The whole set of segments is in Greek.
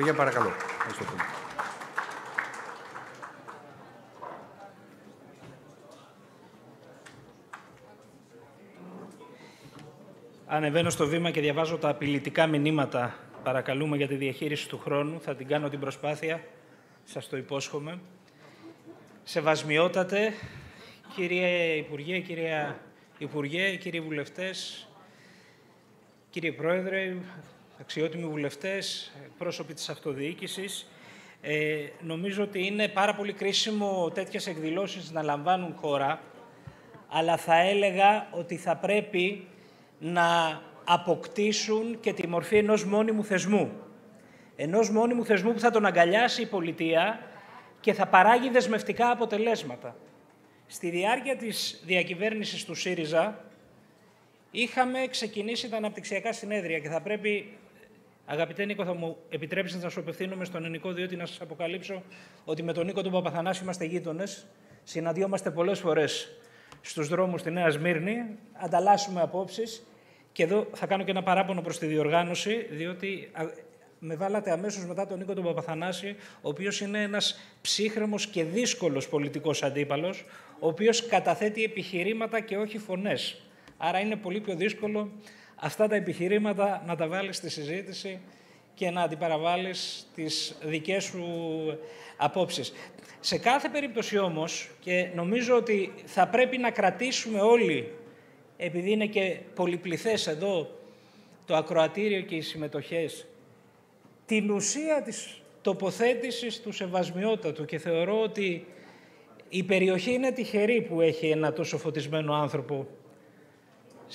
Για παρακαλώ. Ευχαριστώ πολύ. Ανεβαίνω στο βήμα και διαβάζω τα απειλητικά μηνύματα. Παρακαλούμε για τη διαχείριση του χρόνου. Θα την κάνω την προσπάθεια. Σας το υπόσχομαι. Σεβασμιότατε, κύριε Υπουργέ, κυρία Υπουργέ, κύριοι βουλευτές, κύριε Πρόεδρε, αξιότιμοι βουλευτές, πρόσωποι της αυτοδιοίκησης, ε, νομίζω ότι είναι πάρα πολύ κρίσιμο τέτοιες εκδηλώσεις να λαμβάνουν χώρα, αλλά θα έλεγα ότι θα πρέπει να αποκτήσουν και τη μορφή ενός μόνιμου θεσμού. Ενός μόνιμου θεσμού που θα τον αγκαλιάσει η πολιτεία και θα παράγει δεσμευτικά αποτελέσματα. Στη διάρκεια της διακυβέρνησης του ΣΥΡΙΖΑ είχαμε ξεκινήσει τα αναπτυξιακά συνέδρια και θα πρέπει, αγαπητέ Νίκο, θα μου επιτρέψετε να σου απευθύνομαι στον Νικό, διότι να σας αποκαλύψω ότι με τον Νίκο τον Παπαθανάση είμαστε γείτονες. Συναντιόμαστε πολλές φορές στους δρόμους στη Νέας Σμύρνη, ανταλλάσσουμε απόψεις και εδώ θα κάνω και ένα παράπονο προς τη διοργάνωση, διότι με βάλατε αμέσως μετά τον Νίκο τον Παπαθανάση, ο οποίος είναι ένας ψύχρεμος και δύσκολος πολιτικός αντίπαλος, ο οποίος καταθέτει επιχειρήματα και όχι φωνές. Άρα είναι πολύ πιο δύσκολο αυτά τα επιχειρήματα να τα βάλεις στη συζήτηση και να αντιπαραβάλεις τις δικές σου απόψεις. Σε κάθε περίπτωση όμως, και νομίζω ότι θα πρέπει να κρατήσουμε όλοι, επειδή είναι και πολυπληθές εδώ το ακροατήριο και οι συμμετοχές, την ουσία της τοποθέτησης του Σεβασμιότατου και θεωρώ ότι η περιοχή είναι τυχερή που έχει ένα τόσο φωτισμένο άνθρωπο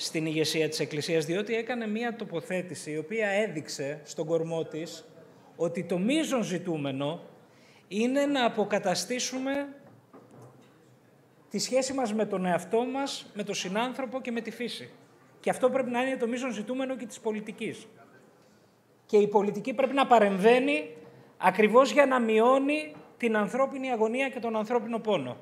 στην ηγεσία της Εκκλησίας, διότι έκανε μία τοποθέτηση η οποία έδειξε στον κορμό της ότι το μείζον ζητούμενο είναι να αποκαταστήσουμε τη σχέση μας με τον εαυτό μας, με τον συνάνθρωπο και με τη φύση. Και αυτό πρέπει να είναι το μείζον ζητούμενο και της πολιτικής. Και η πολιτική πρέπει να παρεμβαίνει ακριβώς για να μειώνει την ανθρώπινη αγωνία και τον ανθρώπινο πόνο.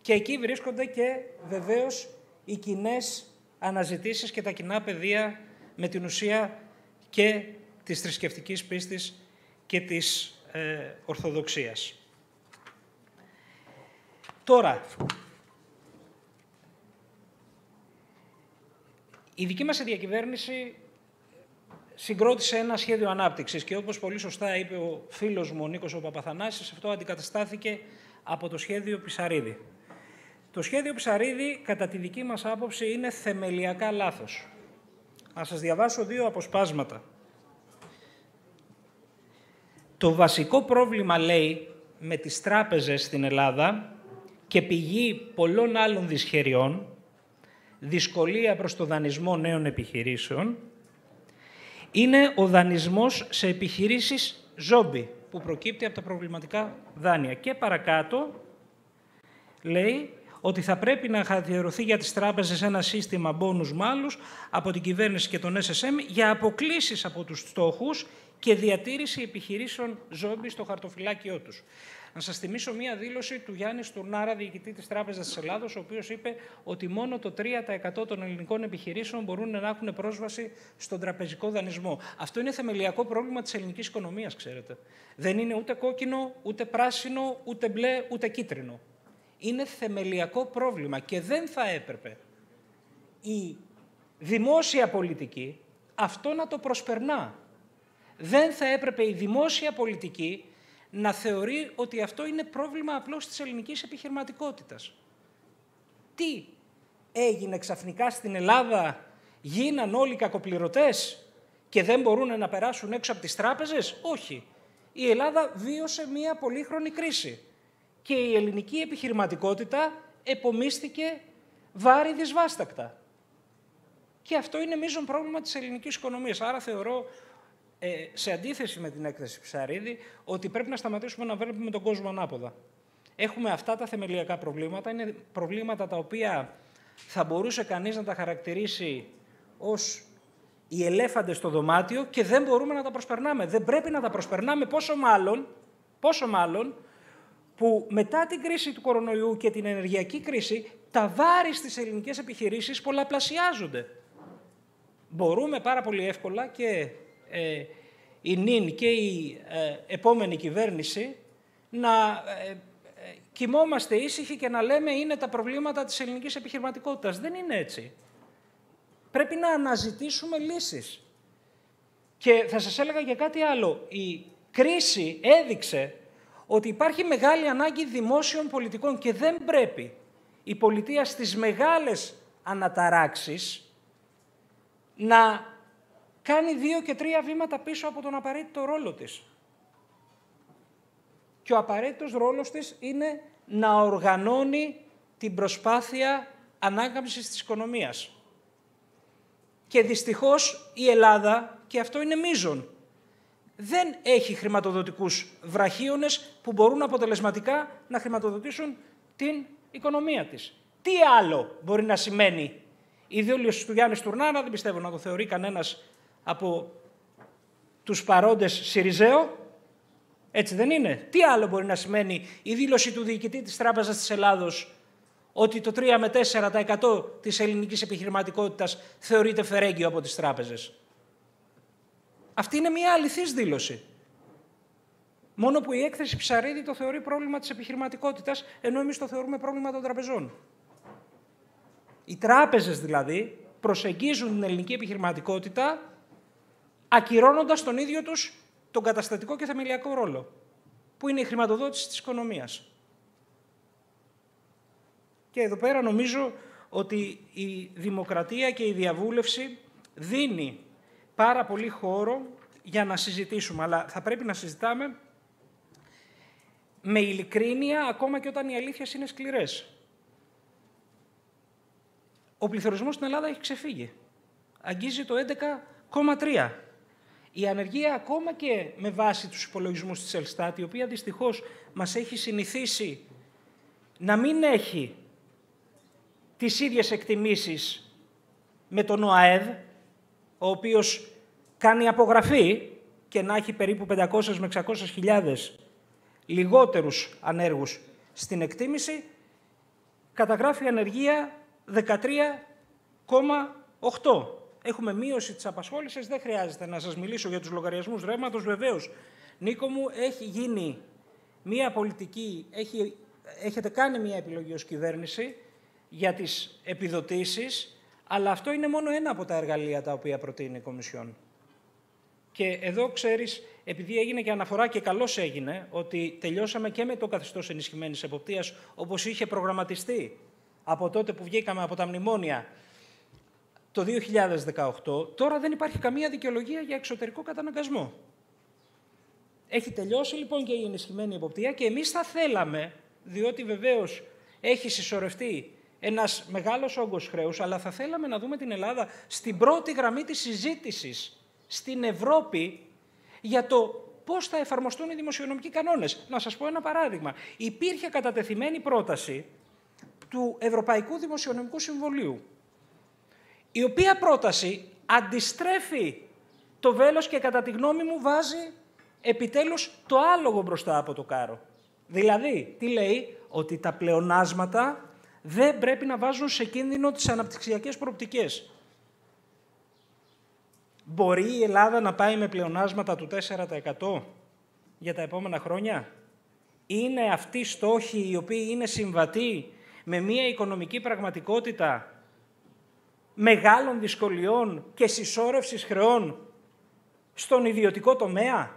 Και εκεί βρίσκονται και βεβαίως οι κοινές αναζητήσεις και τα κοινά πεδία με την ουσία και της θρησκευτικής πίστης και της ε, Ορθοδοξίας. Τώρα, η δική μας διακυβέρνηση συγκρότησε ένα σχέδιο ανάπτυξης και όπως πολύ σωστά είπε ο φίλος μου ο Νίκος ο Παπαθανάσης, αυτό αντικαταστάθηκε από το σχέδιο Πισαρίδη. Το σχέδιο Ψαρίδη, κατά τη δική μας άποψη, είναι θεμελιακά λάθος. Να σας διαβάσω δύο αποσπάσματα. Το βασικό πρόβλημα, λέει, με τις τράπεζες στην Ελλάδα και πηγή πολλών άλλων δυσχεριών, δυσκολία προς το δανεισμό νέων επιχειρήσεων, είναι ο δανεισμός σε επιχειρήσεις ζόμπι, που προκύπτει από τα προβληματικά δάνεια. Και παρακάτω, λέει, ότι θα πρέπει να καθιερωθεί για τις τράπεζες ένα σύστημα μπόνους μάλους από την κυβέρνηση και τον SSM για αποκλήσεις από τους στόχους και διατήρηση επιχειρήσεων ζόμπι στο χαρτοφυλάκιό τους. Να σας θυμίσω μία δήλωση του Γιάννη Στουρνάρα, διοικητή της Τράπεζας της Ελλάδος, ο οποίος είπε ότι μόνο το 3% των ελληνικών επιχειρήσεων μπορούν να έχουν πρόσβαση στον τραπεζικό δανεισμό. Αυτό είναι θεμελιακό πρόβλημα της ελληνικής οικονομίας, ξέρετε. Δεν είναι ούτε κόκκινο, ούτε πράσινο, ούτε μπλε, ούτε κίτρινο είναι θεμελιακό πρόβλημα και δεν θα έπρεπε η δημόσια πολιτική αυτό να το προσπερνά. Δεν θα έπρεπε η δημόσια πολιτική να θεωρεί ότι αυτό είναι πρόβλημα απλώς της ελληνικής επιχειρηματικότητας. Τι έγινε ξαφνικά στην Ελλάδα, γίναν όλοι κακοπληρωτές και δεν μπορούν να περάσουν έξω από τις τράπεζες; Όχι. Η Ελλάδα βίωσε μία πολύχρονη κρίση και η ελληνική επιχειρηματικότητα επομίστηκε βάρη δυσβάστακτα. Και αυτό είναι μείζον πρόβλημα της ελληνικής οικονομίας. Άρα θεωρώ, ε, σε αντίθεση με την έκθεση Ψαρίδη, ότι πρέπει να σταματήσουμε να βλέπουμε τον κόσμο ανάποδα. Έχουμε αυτά τα θεμελιακά προβλήματα. Είναι προβλήματα τα οποία θα μπορούσε κανείς να τα χαρακτηρίσει ως οι ελέφαντες στο δωμάτιο και δεν μπορούμε να τα προσπερνάμε. Δεν πρέπει να τα προσπερνάμε, πόσο μάλλον, πόσο μάλλον που μετά την κρίση του κορονοϊού και την ενεργειακή κρίση, τα βάρη στις ελληνικές επιχειρήσεις πολλαπλασιάζονται. Μπορούμε πάρα πολύ εύκολα και ε, η ΝΙΝ και η ε, επόμενη κυβέρνηση να ε, κοιμόμαστε ήσυχοι και να λέμε είναι τα προβλήματα της ελληνικής επιχειρηματικότητας. Δεν είναι έτσι. Πρέπει να αναζητήσουμε λύσεις. Και θα σας έλεγα για κάτι άλλο. Η κρίση έδειξε ότι υπάρχει μεγάλη ανάγκη δημόσιων πολιτικών και δεν πρέπει η πολιτεία στις μεγάλες αναταράξεις να κάνει δύο και τρία βήματα πίσω από τον απαραίτητο ρόλο της. Και ο απαραίτητος ρόλος της είναι να οργανώνει την προσπάθεια ανάκαμψης της οικονομίας. Και δυστυχώς η Ελλάδα, και αυτό είναι μείζον, δεν έχει χρηματοδοτικούς βραχίονες που μπορούν αποτελεσματικά να χρηματοδοτήσουν την οικονομία της. Τι άλλο μπορεί να σημαίνει η δήλωση του Γιάννης Στουρνάρα, δεν πιστεύω να το θεωρεί κανένας από τους παρόντες Σιριζέο, έτσι δεν είναι. Τι άλλο μπορεί να σημαίνει η δήλωση του διοικητή της Τράπεζας της Ελλάδος ότι το 3 με 4% της ελληνικής επιχειρηματικότητας θεωρείται φερέγγιο από τις τράπεζες; Αυτή είναι μια αληθής δήλωση. Μόνο που η έκθεση Ψαρίδη το θεωρεί πρόβλημα της επιχειρηματικότητας, ενώ εμείς το θεωρούμε πρόβλημα των τραπεζών. Οι τράπεζες δηλαδή προσεγγίζουν την ελληνική επιχειρηματικότητα ακυρώνοντας τον ίδιο τους τον καταστατικό και θεμελιακό ρόλο, που είναι η χρηματοδότηση της οικονομίας. Και εδώ πέρα νομίζω ότι η δημοκρατία και η διαβούλευση δίνει πάρα πολύ χώρο για να συζητήσουμε, αλλά θα πρέπει να συζητάμε με ειλικρίνεια, ακόμα και όταν οι αλήθειες είναι σκληρές. Ο πληθωρισμός στην Ελλάδα έχει ξεφύγει. Αγγίζει το 11,3. Η ανεργία ακόμα και με βάση τους υπολογισμούς της Ελστάτ, η οποία δυστυχώς μας έχει συνηθίσει να μην έχει τις ίδιες εκτιμήσεις με τον ΟΑΕΔ, ο οποίος κάνει απογραφή και να έχει περίπου 500 με 600 χιλιάδες λιγότερους ανέργους στην εκτίμηση, καταγράφει ανεργία 13,8. Έχουμε μείωση της απασχόλησης, δεν χρειάζεται να σας μιλήσω για τους λογαριασμούς ρεύματος. Βεβαίως, Νίκο μου, έχει γίνει μία πολιτική, έχει, έχετε κάνει μία επιλογή ως κυβέρνηση για τις επιδοτήσεις, αλλά αυτό είναι μόνο ένα από τα εργαλεία τα οποία προτείνει η Κομισιόν. Και εδώ ξέρεις, επειδή έγινε και αναφορά και καλώς έγινε, ότι τελειώσαμε και με το καθεστώς ενισχυμένης εποπτείας, όπως είχε προγραμματιστεί από τότε που βγήκαμε από τα μνημόνια το 2018, τώρα δεν υπάρχει καμία δικαιολογία για εξωτερικό καταναγκασμό. Έχει τελειώσει λοιπόν και η ενισχυμένη εποπτεία και εμείς θα θέλαμε, διότι βεβαίως έχει συσσωρευτεί ένας μεγάλος όγκος χρέους, αλλά θα θέλαμε να δούμε την Ελλάδα στην πρώτη γραμμή της συζήτησης στην Ευρώπη για το πώς θα εφαρμοστούν οι δημοσιονομικοί κανόνες. Να σας πω ένα παράδειγμα. Υπήρχε κατατεθειμένη πρόταση του Ευρωπαϊκού Δημοσιονομικού Συμβολίου, η οποία πρόταση αντιστρέφει το βέλος και κατά τη γνώμη μου βάζει επιτέλους το άλογο μπροστά από το κάρο. Δηλαδή, τι λέει, ότι τα πλεονάσματα δεν πρέπει να βάζουν σε κίνδυνο τις αναπτυξιακές προοπτικές. Μπορεί η Ελλάδα να πάει με πλεονάσματα του 4% για τα επόμενα χρόνια; Είναι αυτοί στόχοι οι οποίοι είναι συμβατοί με μια οικονομική πραγματικότητα μεγάλων δυσκολιών και συσσόρευσης χρεών στον ιδιωτικό τομέα;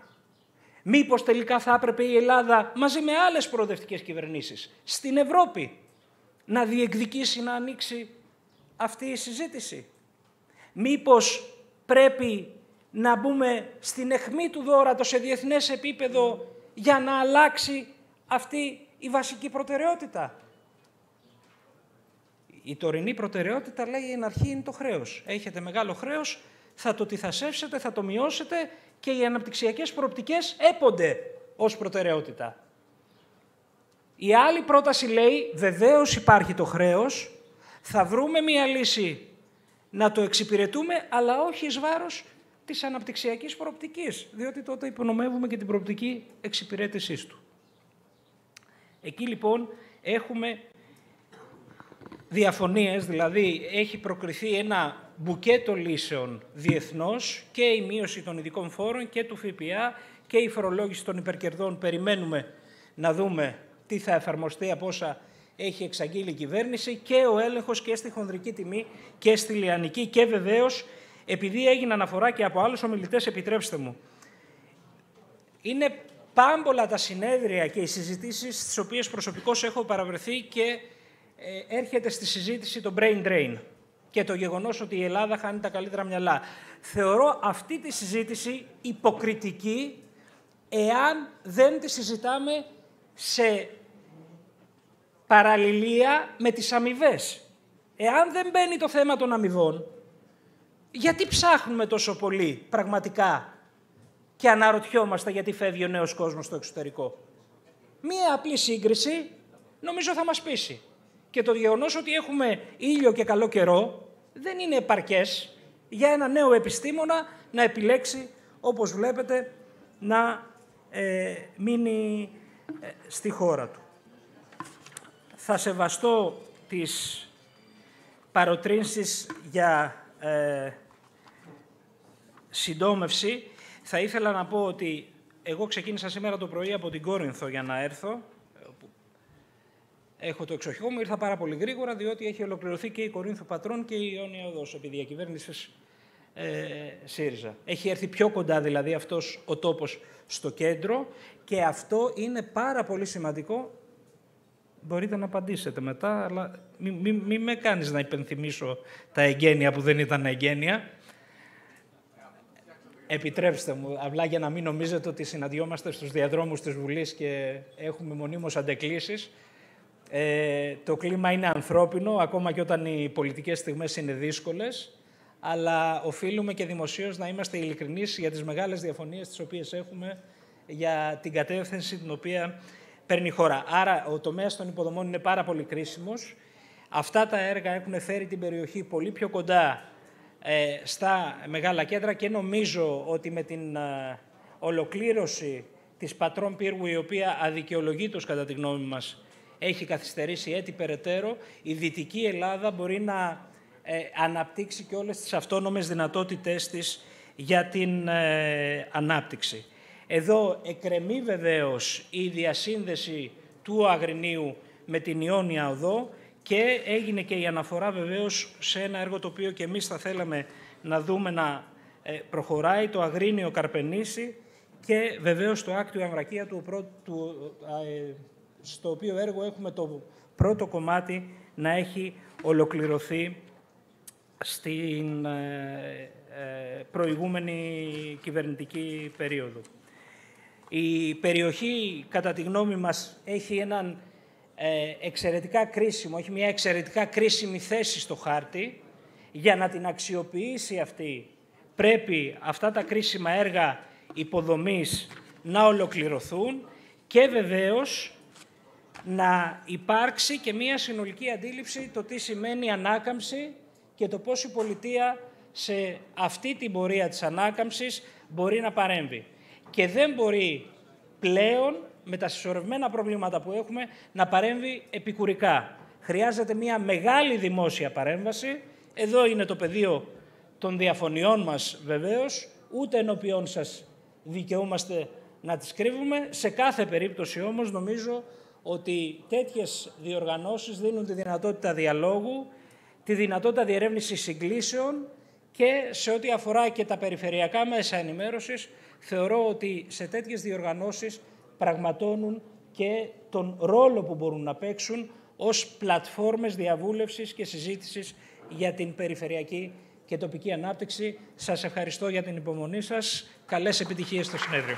Μήπως τελικά θα έπρεπε η Ελλάδα μαζί με άλλες προοδευτικές κυβερνήσεις στην Ευρώπη να διεκδικήσει να ανοίξει αυτή η συζήτηση. Μήπως πρέπει να μπούμε στην αιχμή του δόρατος σε διεθνές επίπεδο για να αλλάξει αυτή η βασική προτεραιότητα; Η τωρινή προτεραιότητα, λέει, η αρχή είναι το χρέος. Έχετε μεγάλο χρέος, θα το τυθασεύσετε, θα το μειώσετε και οι αναπτυξιακές προοπτικές έπονται ως προτεραιότητα. Η άλλη πρόταση λέει, βεβαίως υπάρχει το χρέος, θα βρούμε μία λύση να το εξυπηρετούμε, αλλά όχι εις βάρος της αναπτυξιακής προοπτικής, διότι τότε υπονομεύουμε και την προοπτική εξυπηρέτησής του. Εκεί λοιπόν έχουμε διαφωνίες, δηλαδή έχει προκριθεί ένα μπουκέτο λύσεων διεθνώς και η μείωση των ειδικών φόρων και του ΦΠΑ και η φορολόγηση των υπερκερδών. Περιμένουμε να δούμε τι θα εφαρμοστεί από όσα έχει εξαγγείλει η κυβέρνηση και ο έλεγχος και στη χονδρική τιμή και στη λιανική και βεβαίως επειδή έγινε αναφορά και από άλλους ομιλητές, επιτρέψτε μου. Είναι πάμπολα τα συνέδρια και οι συζητήσεις στις οποίες προσωπικώς έχω παραβρεθεί και ε, έρχεται στη συζήτηση το brain drain και το γεγονός ότι η Ελλάδα χάνει τα καλύτερα μυαλά. Θεωρώ αυτή τη συζήτηση υποκριτική εάν δεν τη συζητάμε σε παραλληλία με τις αμοιβές. Εάν δεν μπαίνει το θέμα των αμοιβών, γιατί ψάχνουμε τόσο πολύ πραγματικά και αναρωτιόμαστε γιατί φεύγει ο νέος κόσμος στο εξωτερικό; Μία απλή σύγκριση νομίζω θα μας πείσει. Και το γεγονός ότι έχουμε ήλιο και καλό καιρό δεν είναι επαρκές για ένα νέο επιστήμονα να επιλέξει, όπως βλέπετε, να ε, μείνει ε, στη χώρα του. Θα σεβαστώ τις παροτρύνσεις για ε, συντόμευση. Θα ήθελα να πω ότι εγώ ξεκίνησα σήμερα το πρωί από την Κόρινθο για να έρθω. Έχω το εξοχικό μου, ήρθα πάρα πολύ γρήγορα, διότι έχει ολοκληρωθεί και η Κορίνθο Πατρών και η Ιόνια Οδός, επί διακυβέρνηση ε, ΣΥΡΙΖΑ. Έχει έρθει πιο κοντά δηλαδή αυτός ο τόπος στο κέντρο και αυτό είναι πάρα πολύ σημαντικό. Μπορείτε να απαντήσετε μετά, αλλά μην μη, μη με κάνεις να υπενθυμίσω τα εγγένεια που δεν ήταν εγγένεια. Επιτρέψτε μου, απλά για να μην νομίζετε ότι συναντιόμαστε στους διαδρόμους της Βουλής και έχουμε μονίμως αντεκλήσεις. Ε, το κλίμα είναι ανθρώπινο, ακόμα και όταν οι πολιτικές στιγμές είναι δύσκολες αλλά οφείλουμε και δημοσίως να είμαστε ειλικρινείς για τις μεγάλες διαφωνίες τις οποίες έχουμε για την κατεύθυνση την οποία παίρνει η χώρα. Άρα, ο τομέας των υποδομών είναι πάρα πολύ κρίσιμος. Αυτά τα έργα έχουν φέρει την περιοχή πολύ πιο κοντά ε, στα μεγάλα κέντρα και νομίζω ότι με την ε, ολοκλήρωση της Πατρών Πύργου, η οποία αδικαιολογήτως κατά τη γνώμη μας έχει καθυστερήσει έτη περαιτέρω, η Δυτική Ελλάδα μπορεί να ε, αναπτύξει και όλες τις αυτόνομες δυνατότητές της για την ε, ανάπτυξη. Εδώ εκρεμεί βεβαίως η διασύνδεση του Αγρινίου με την Ιόνια Οδό και έγινε και η αναφορά βεβαίως σε ένα έργο το οποίο και εμείς θα θέλαμε να δούμε να ε, προχωράει, το Αγρίνιο Καρπενήσι και βεβαίως το Άκτιο Αμβρακία, του, του, στο οποίο έργο έχουμε το πρώτο κομμάτι να έχει ολοκληρωθεί στην ε, ε, προηγούμενη κυβερνητική περίοδο. Η περιοχή, κατά τη γνώμη μας, έχει έναν ε, εξαιρετικά κρίσιμο, έχει μια εξαιρετικά κρίσιμη θέση στο χάρτη. Για να την αξιοποιήσει αυτή, πρέπει αυτά τα κρίσιμα έργα υποδομής να ολοκληρωθούν και βεβαίως να υπάρξει και μία συνολική αντίληψη το τι σημαίνει ανάκαμψη και το πώς η πολιτεία σε αυτή την πορεία της ανάκαμψης μπορεί να παρέμβει. Και δεν μπορεί πλέον με τα συσσωρευμένα προβλήματα που έχουμε να παρέμβει επικουρικά. Χρειάζεται μια μεγάλη δημόσια παρέμβαση. Εδώ είναι το πεδίο των διαφωνιών μας βεβαίως, ούτε ενώπιόν σας δικαιούμαστε να τις κρύβουμε. Σε κάθε περίπτωση όμως νομίζω ότι τέτοιες διοργανώσεις δίνουν τη δυνατότητα διαλόγου, τη δυνατότητα διερεύνησης συγκλήσεων και σε ό,τι αφορά και τα περιφερειακά μέσα ενημέρωσης, θεωρώ ότι σε τέτοιες διοργανώσεις πραγματώνουν και τον ρόλο που μπορούν να παίξουν ως πλατφόρμες διαβούλευσης και συζήτησης για την περιφερειακή και τοπική ανάπτυξη. Σας ευχαριστώ για την υπομονή σας. Καλές επιτυχίες στο συνέδριο.